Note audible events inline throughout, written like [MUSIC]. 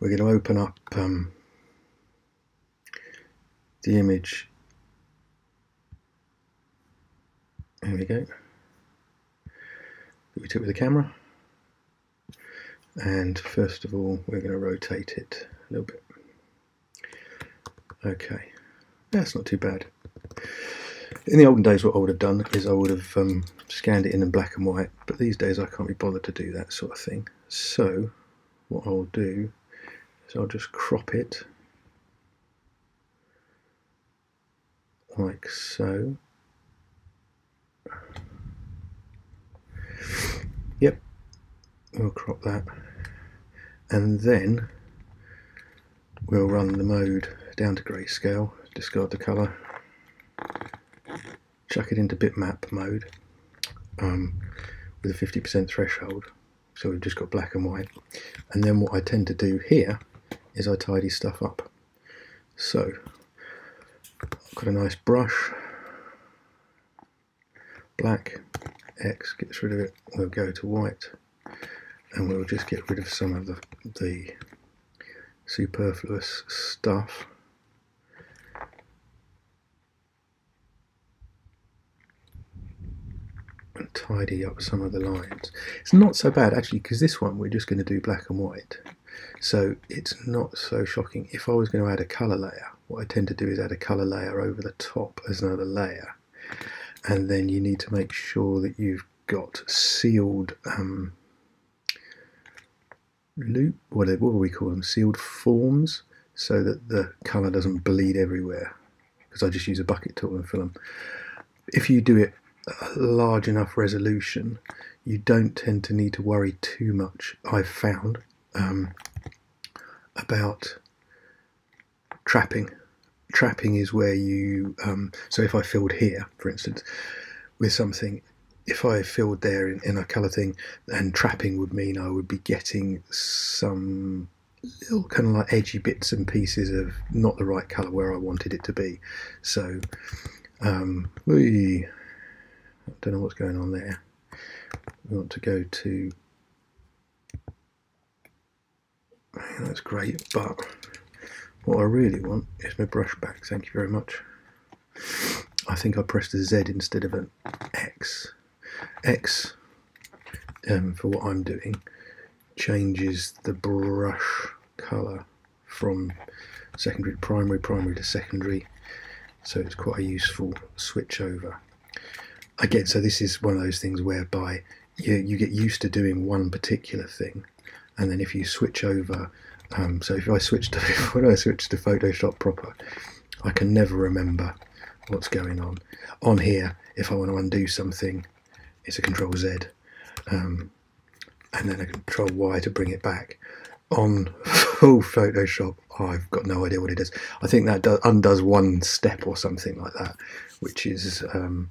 we're going to open up um, the image. Here we go. We took with the camera. And first of all, we're going to rotate it a little bit. Okay, that's not too bad. In the olden days, what I would have done is I would have um, scanned it in in black and white, but these days I can't be bothered to do that sort of thing. So, what I'll do is I'll just crop it like so. Yep, we'll crop that, and then we'll run the mode down to grayscale, discard the colour, chuck it into bitmap mode um, with a 50% threshold. So we've just got black and white. And then what I tend to do here is I tidy stuff up. So I've got a nice brush, black, X gets rid of it, we'll go to white and we'll just get rid of some of the, the superfluous stuff. and tidy up some of the lines. It's not so bad actually because this one we're just going to do black and white. So it's not so shocking. If I was going to add a colour layer, what I tend to do is add a colour layer over the top as another layer. And then you need to make sure that you've got sealed um, loop, what, do we call them, sealed forms, so that the colour doesn't bleed everywhere. Because I just use a bucket tool and fill them. If you do it a large enough resolution, you don't tend to need to worry too much, I've found, um, about trapping. Trapping is where you, um, so if I filled here, for instance, with something, if I filled there in, in a colour thing, and trapping would mean I would be getting some little kind of like edgy bits and pieces of not the right colour where I wanted it to be. So, um, we I don't know what's going on there. We want to go to. That's great, but what I really want is my brush back. Thank you very much. I think I pressed a Z instead of an X. X, um, for what I'm doing, changes the brush colour from secondary to primary, primary to secondary. So it's quite a useful switch over again, so this is one of those things whereby you, you get used to doing one particular thing, and then if you switch over, um, so if I switch to [LAUGHS] when I switch to Photoshop proper, I can never remember what's going on. On here, if I want to undo something, it's a Control Z, um, and then a Control Y to bring it back. On [LAUGHS] full Photoshop, I've got no idea what it is. I think that does, undoes one step or something like that, which is um,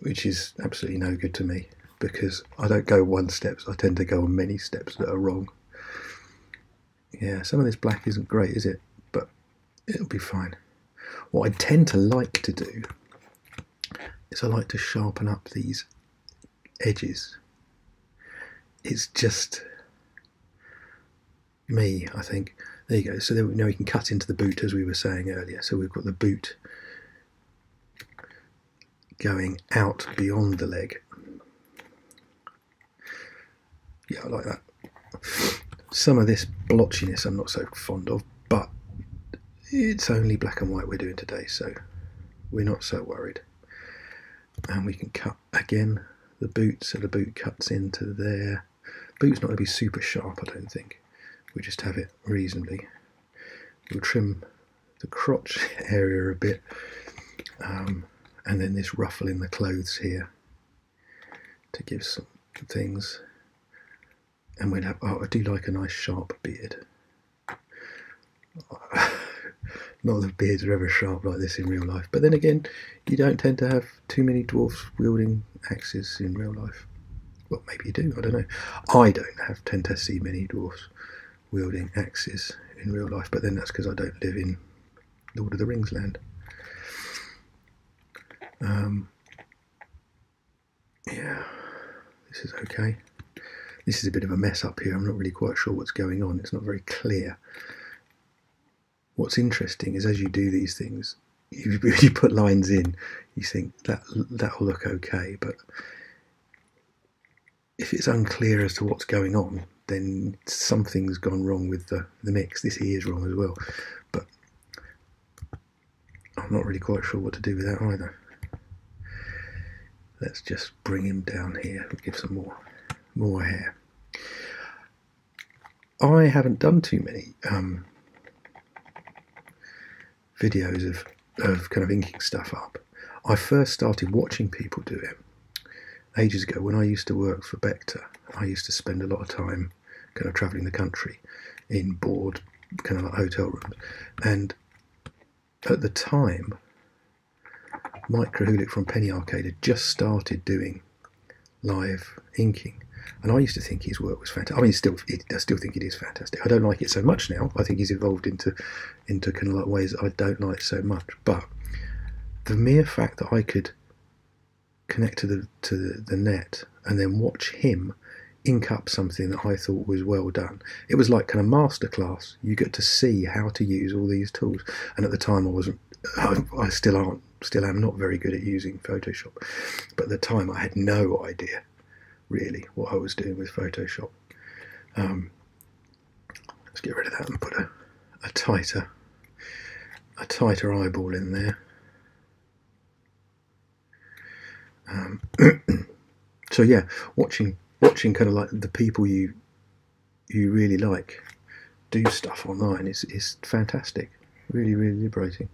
which is absolutely no good to me because I don't go one steps, I tend to go on many steps that are wrong. Yeah, some of this black isn't great, is it? But it'll be fine. What I tend to like to do is I like to sharpen up these edges. It's just me, I think. There you go. So there, now we can cut into the boot as we were saying earlier. So we've got the boot going out beyond the leg. Yeah, I like that. Some of this blotchiness I'm not so fond of, but it's only black and white we're doing today, so we're not so worried. And we can cut again the boot, so the boot cuts into there. Boot's not going to be super sharp, I don't think. We just have it reasonably. We'll trim the crotch [LAUGHS] area a bit. Um, and then this ruffle in the clothes here to give some things. And we'd have, oh, I do like a nice sharp beard. [LAUGHS] Not that beards are ever sharp like this in real life, but then again, you don't tend to have too many dwarfs wielding axes in real life. Well, maybe you do, I don't know. I don't have tend to see many dwarfs wielding axes in real life, but then that's because I don't live in Lord of the Rings land. Um, yeah, this is okay. This is a bit of a mess up here. I'm not really quite sure what's going on. It's not very clear. What's interesting is as you do these things, you, [LAUGHS] you put lines in, you think that that'll look okay, but if it's unclear as to what's going on, then something's gone wrong with the, the mix. This here is wrong as well, but I'm not really quite sure what to do with that either. Let's just bring him down here and give some more more hair. I haven't done too many um, videos of, of kind of inking stuff up. I first started watching people do it ages ago when I used to work for Beckter. I used to spend a lot of time kind of travelling the country in board kind of like hotel rooms. And at the time, Mike Krahulik from Penny Arcade had just started doing live inking. And I used to think his work was fantastic. I mean, still, I still think it is fantastic. I don't like it so much now. I think he's evolved into, into kind of like ways I don't like so much. But the mere fact that I could connect to the to the, the net and then watch him ink up something that I thought was well done. It was like kind of masterclass. You get to see how to use all these tools. And at the time, I wasn't. I still aren't. Still am not very good at using Photoshop. But at the time, I had no idea really what I was doing with Photoshop. Um, let's get rid of that and put a, a tighter a tighter eyeball in there. Um, [CLEARS THROAT] so yeah, watching watching kind of like the people you you really like do stuff online is is fantastic. Really, really liberating.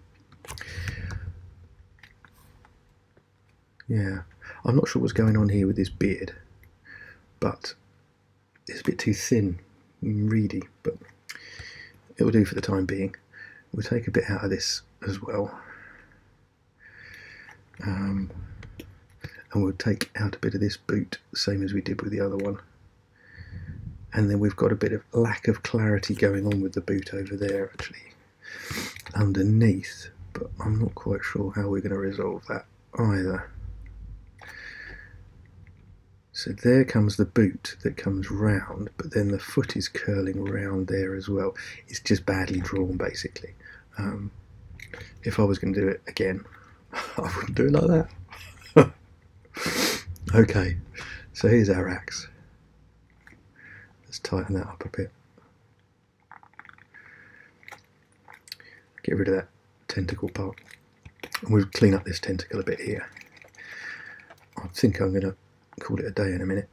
Yeah, I'm not sure what's going on here with this beard, but it's a bit too thin and reedy, but it'll do for the time being. We'll take a bit out of this as well. Um, and we'll take out a bit of this boot, same as we did with the other one. And then we've got a bit of lack of clarity going on with the boot over there actually underneath, but I'm not quite sure how we're going to resolve that either. So there comes the boot that comes round, but then the foot is curling round there as well. It's just badly drawn basically. Um, if I was going to do it again, [LAUGHS] I wouldn't do it like that. [LAUGHS] Okay, so here's our axe. Let's tighten that up a bit. Get rid of that tentacle part. And we'll clean up this tentacle a bit here. I think I'm going to call it a day in a minute.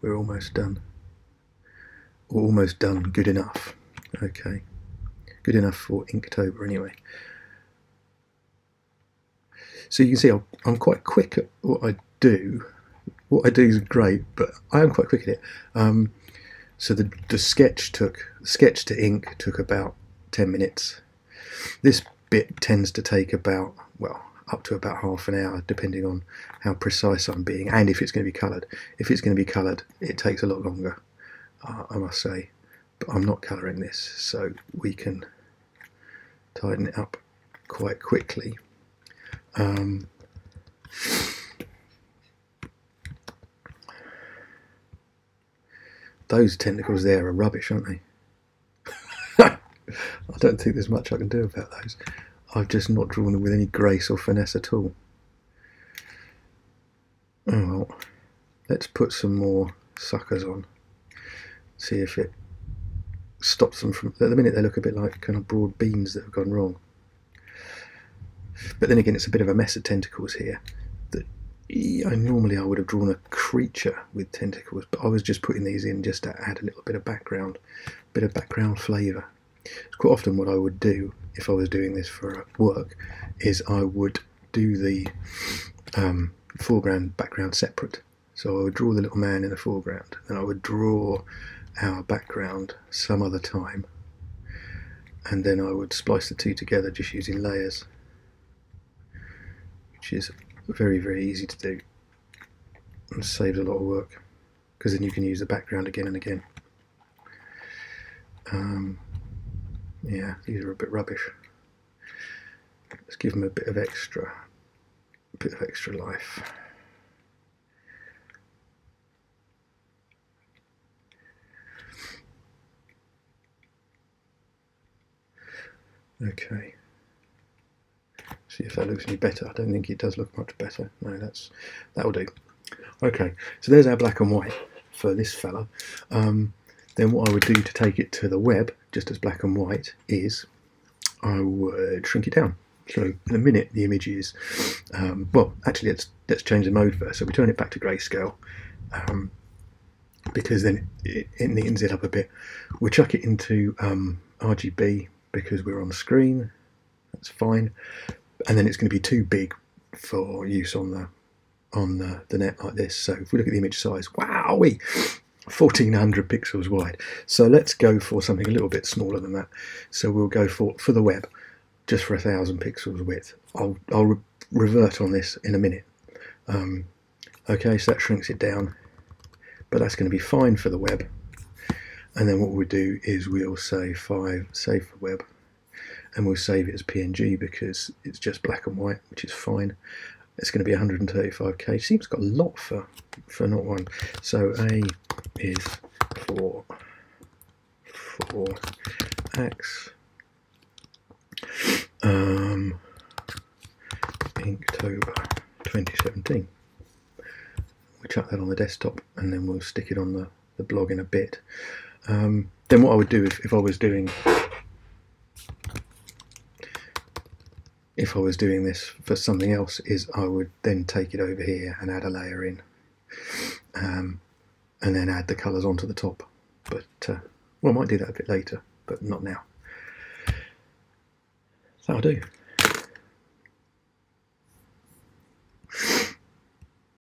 We're almost done. We're almost done. Good enough. Okay. Good enough for Inktober anyway. So you can see I'm quite quick at what I do. What I do is great, but I am quite quick at it. Um, so the, the sketch took sketch to ink took about 10 minutes. This bit tends to take about, well, up to about half an hour, depending on how precise I'm being and if it's going to be coloured. If it's going to be coloured, it takes a lot longer, uh, I must say. But I'm not colouring this, so we can tighten it up quite quickly. Um, those tentacles there are rubbish, aren't they? [LAUGHS] I don't think there's much I can do about those. I've just not drawn them with any grace or finesse at all. Oh well, let's put some more suckers on. See if it stops them from. At the minute, they look a bit like kind of broad beans that have gone wrong. But then again, it's a bit of a mess of tentacles here. That I, normally I would have drawn a creature with tentacles, but I was just putting these in just to add a little bit of background, bit of background flavour. It's quite often what I would do if I was doing this for work is I would do the um, foreground background separate. So I would draw the little man in the foreground, and I would draw our background some other time, and then I would splice the two together just using layers which is very, very easy to do and saves a lot of work because then you can use the background again and again. Um, yeah, these are a bit rubbish. Let's give them a bit of extra, a bit of extra life. Okay. See if that looks any better. I don't think it does look much better. No, that's that'll do. Okay, so there's our black and white for this fella. Um, then what I would do to take it to the web just as black and white, is I would shrink it down. So in a minute the image is, um, well actually let's, let's change the mode first. So we turn it back to grayscale um, because then it, it, neatens it up a bit. We'll chuck it into um, RGB because we're on screen, that's fine. And then it's going to be too big for use on the on the, the net like this. So if we look at the image size, wowee, 1400 pixels wide. So let's go for something a little bit smaller than that. So we'll go for, for the web, just for a thousand pixels width. I'll, I'll re revert on this in a minute. Um, okay, so that shrinks it down, but that's going to be fine for the web. And then what we'll do is we'll say 5, save for web, and we'll save it as PNG because it's just black and white, which is fine. It's going to be 135k. Seems got a lot for for not one. So A is for for axe. Um, Inktober 2017. We'll chuck that on the desktop and then we'll stick it on the, the blog in a bit. Um, then what I would do if, if I was doing if I was doing this for something else is I would then take it over here and add a layer in um, and then add the colours onto the top. But uh, well I might do that a bit later but not now. That'll do